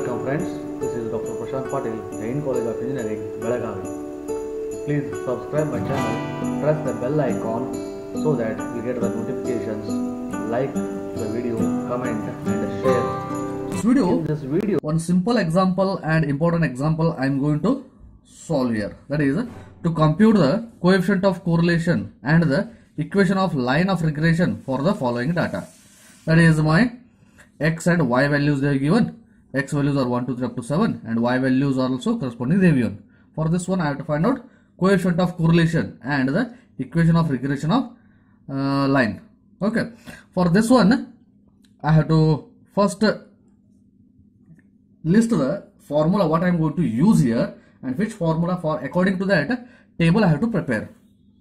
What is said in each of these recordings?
Welcome friends, this is Dr. Prashant Patil, Jain College of Engineering, Belagavi. Please subscribe my channel, press the bell icon so that you get the notifications, like the video, comment and share. This video, In this video, one simple example and important example I am going to solve here. That is to compute the coefficient of correlation and the equation of line of regression for the following data. That is my x and y values they are given. X values are 1, 2, 3 up to 7 and y values are also corresponding are. For this one I have to find out coefficient of correlation and the equation of regression of uh, line. Okay. For this one I have to first list the formula what I am going to use here and which formula for according to that table I have to prepare.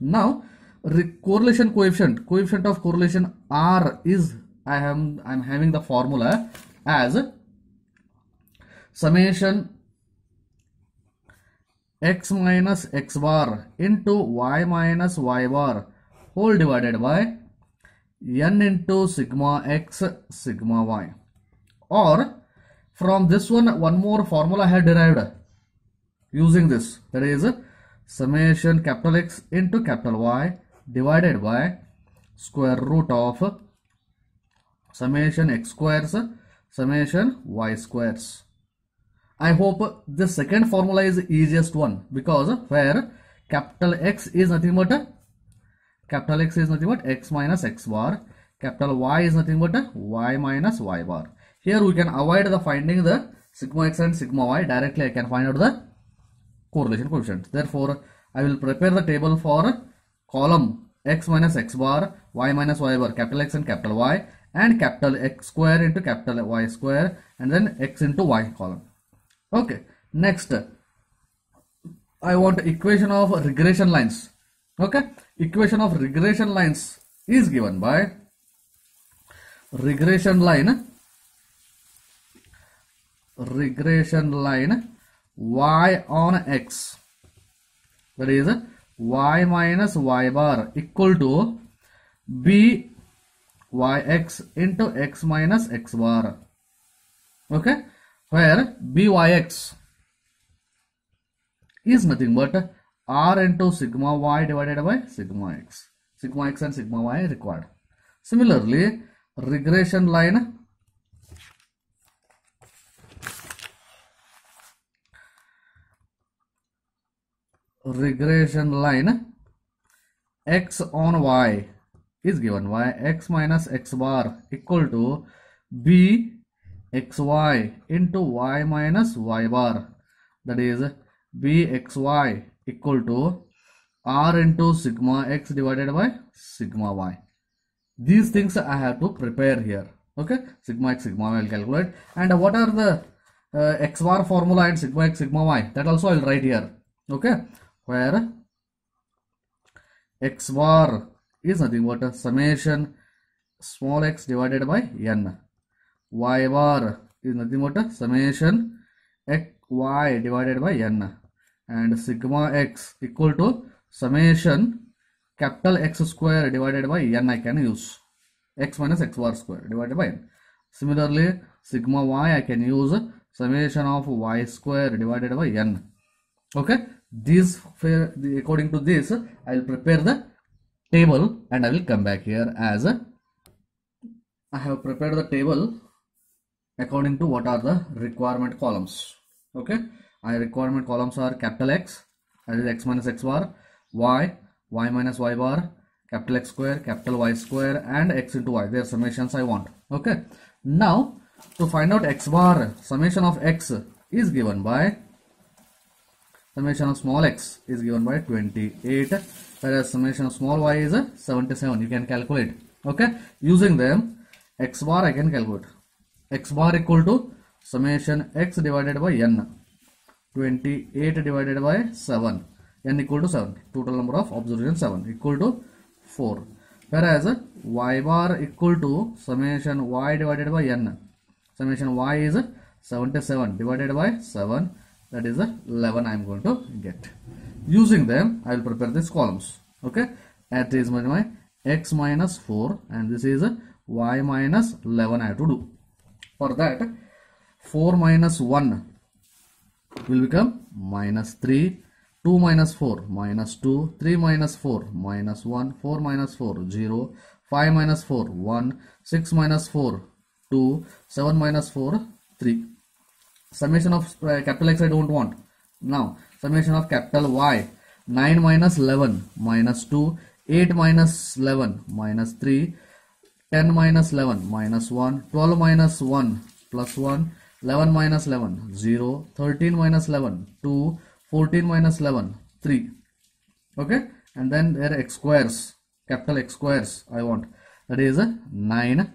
Now correlation coefficient coefficient of correlation R is I am I am having the formula as summation x minus x bar into y minus y bar whole divided by n into sigma x sigma y. Or from this one one more formula I had derived using this. That is summation capital X into capital Y divided by square root of summation x squares summation y squares I hope the second formula is easiest one because where capital X is nothing but capital X is nothing but x minus x bar capital Y is nothing but y minus y bar. Here we can avoid the finding the sigma x and sigma y. Directly I can find out the correlation coefficient therefore I will prepare the table for column x minus x bar y minus y bar capital X and capital Y and capital X square into capital Y square and then x into y column okay next. I want equation of regression lines. Okay equation of regression lines is given by regression line regression line y on x. That is y minus y bar equal to b yx into x minus x bar. Okay where byx is nothing but r into sigma y divided by sigma x. Sigma x and sigma y required. Similarly regression line regression line x on y is given by x minus x bar equal to b xy into y minus y bar. That is bxy equal to r into sigma x divided by sigma y. These things i have to prepare here. Okay? Sigma x sigma y i'll calculate. And what are the uh, x bar formula and sigma x sigma y? That also i'll write here. Okay? Where x bar is nothing but a summation small x divided by n y bar is nothing but summation x y divided by n. And sigma x equal to summation capital X square divided by n I can use. X minus x bar square divided by n. Similarly sigma y I can use summation of y square divided by n. Okay? These according to this I will prepare the table and I will come back here as I have prepared the table according to what are the requirement columns. Okay? My requirement columns are capital X that is x minus x bar y y minus y bar capital X square capital Y square and x into y. Their summations I want. Okay? Now to find out x bar summation of x is given by summation of small x is given by 28 whereas summation of small y is 77 you can calculate. Okay? Using them x bar I can calculate x bar equal to summation x divided by n. 28 divided by 7 n equal to 7 total number of observation 7 equal to 4 whereas y bar equal to summation y divided by n. Summation y is 77 divided by 7 that is 11 I am going to get. Using them I will prepare these columns. Okay? That is my x minus 4 and this is y minus 11 I have to do for that 4 minus 1 will become minus 3 2 minus 4 minus 2 3 minus 4 minus 1 4 minus 4 0 5 minus 4 1 6 minus 4 2 7 minus 4 3 summation of uh, capital X I don't want. Now summation of capital Y 9 minus 11 minus 2 8 minus 11 minus 3 10 minus 11 minus 1 12 minus 1 plus 1 11 minus 11 0 13 minus 11 2 14 minus 11 3 okay? And then there are x squares capital x squares i want. That is a 9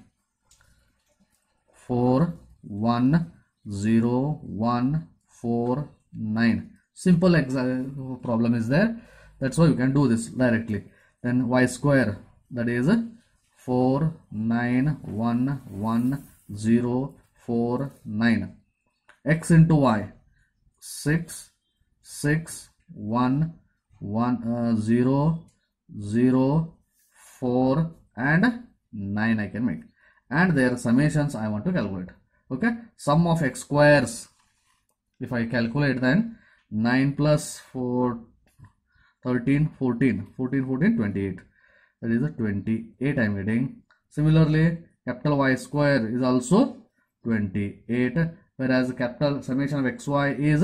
4 1 0 1 4 9 simple exa- uh, problem is there. That's why you can do this directly. Then y square that is 4 9 1 1 0 4 9 x into y. 6 6 1 1 uh, 0 0 4 and 9 I can make. And their summations I want to calculate. Okay? Sum of x squares. If I calculate then 9 plus 4 13 14 14 14 28 that is a 28 I'm getting similarly capital Y square is also 28 whereas capital summation of xy is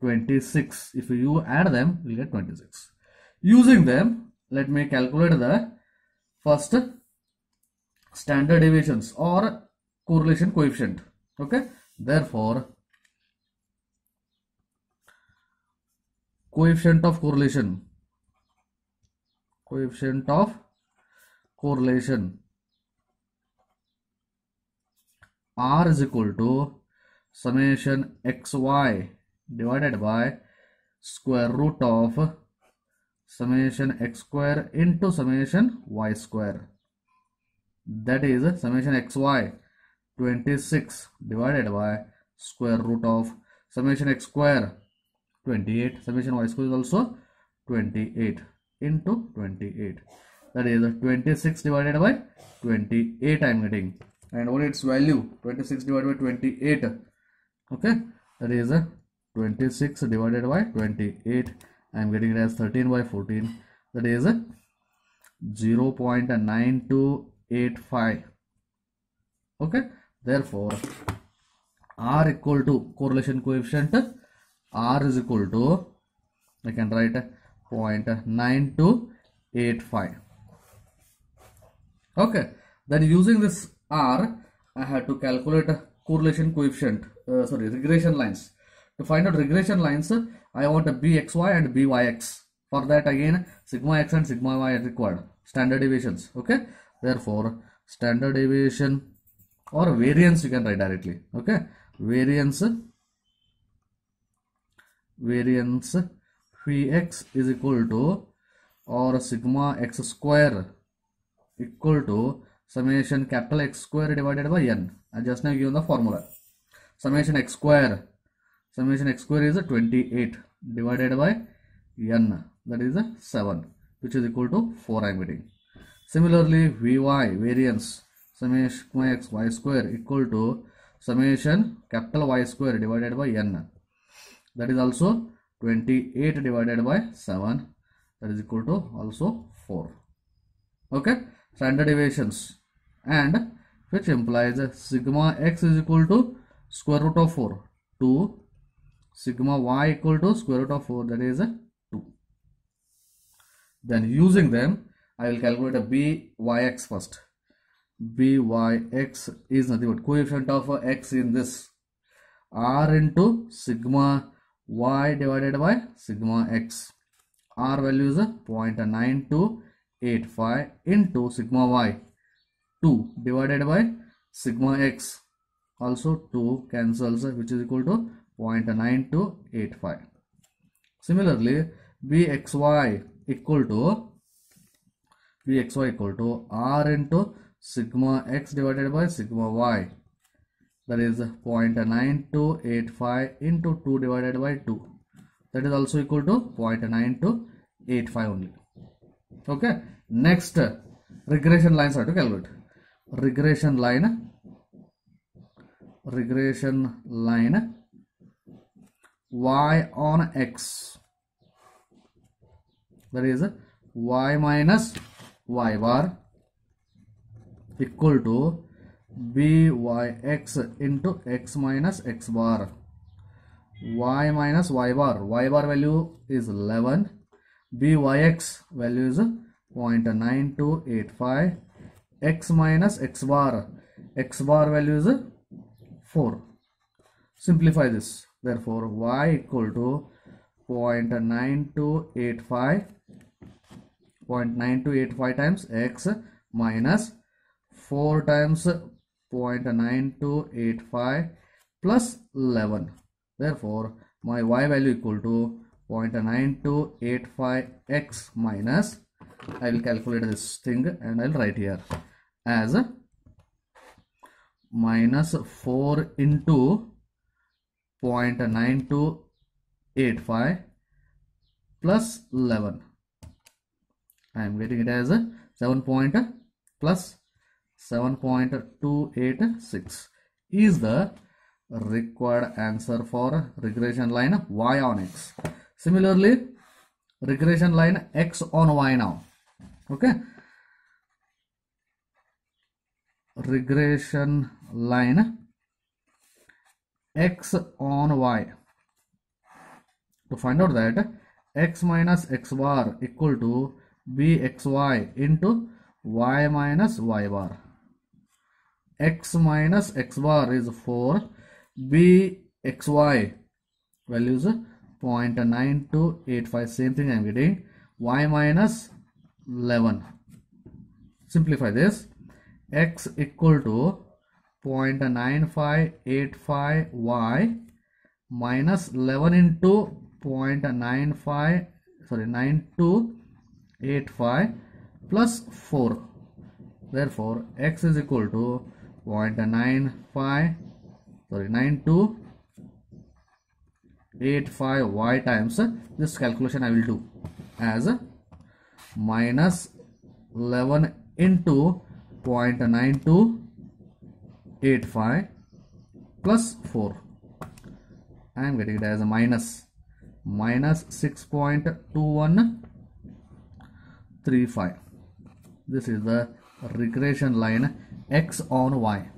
26 if you add them you get 26 using them let me calculate the first standard deviations or correlation coefficient. Okay? Therefore coefficient of correlation coefficient of correlation. R is equal to summation xy divided by square root of summation x square into summation y square. That is summation xy 26 divided by square root of summation x square 28 summation y square is also 28 into 28 that is 26 divided by 28 I am getting. And what its value? 26 divided by 28 okay? That is a 26 divided by 28 I am getting it as 13 by 14 that is a 0 0.9285 okay? Therefore r equal to correlation coefficient r is equal to I can write 0.9285 okay then using this r I had to calculate correlation coefficient uh, sorry regression lines. To find out regression lines I want a bxy and byx for that again sigma x and sigma y are required. Standard deviations okay? Therefore standard deviation or variance you can write directly okay? Variance variance Vx is equal to or sigma x square equal to summation capital X square divided by n. I just now given the formula. Summation x square summation x square is 28 divided by n that is 7 which is equal to 4 I am getting. Similarly Vy variance summation x y square equal to summation capital Y square divided by n that is also 28 divided by 7 that is equal to also 4 okay? Standard deviations and which implies sigma x is equal to square root of 4 2 sigma y equal to square root of 4 that is 2 then using them I will calculate a byx first. Byx is nothing but coefficient of x in this. R into sigma y divided by sigma x. R value is 0.9285 into sigma y. 2 divided by sigma x. Also 2 cancels which is equal to 0.9285 similarly bxy equal to bxy equal to r into sigma x divided by sigma y that is 0.9285 into 2 divided by 2 that is also equal to 0.9285 only. Okay? Next regression lines are to calculate. Regression line regression line y on x. That is y minus y bar equal to byx into x minus x bar. Y minus y bar. Y bar value is 11 byx value is 0.9285 x minus x bar. X bar value is 4 simplify this. Therefore y equal to 0.9285 0.9285 times x minus 4 times 0.9285 plus 11 therefore my y value equal to 0.9285x minus I will calculate this thing and I'll write here as minus 4 into 0.9285 plus 11 I am getting it as a 7 point plus 7.286 is the required answer for regression line y on x. Similarly, regression line x on y now. Okay. Regression line x on y. To find out that x minus x bar equal to bxy into y minus y bar x minus x bar is 4 bxy value is 0.9285 same thing I am getting. Y minus 11 simplify this. X equal to 0.9585y minus 11 into 0.95 sorry 9285 plus 4 therefore x is equal to 0.95 sorry 9285 y times this calculation I will do as minus 11 into 0.9285 plus 4 I am getting it as a minus minus 6.2135 this is the regression line x on y.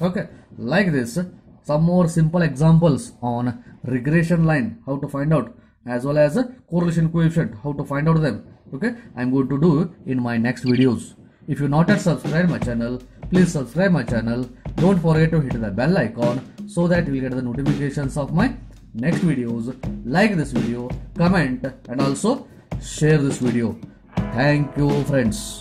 Okay like this some more simple examples on regression line how to find out as well as correlation coefficient how to find out them. Okay i'm going to do in my next videos. If you not yet subscribe my channel please subscribe my channel. Don't forget to hit the bell icon so that you will get the notifications of my next videos. Like this video comment and also share this video. Thank you friends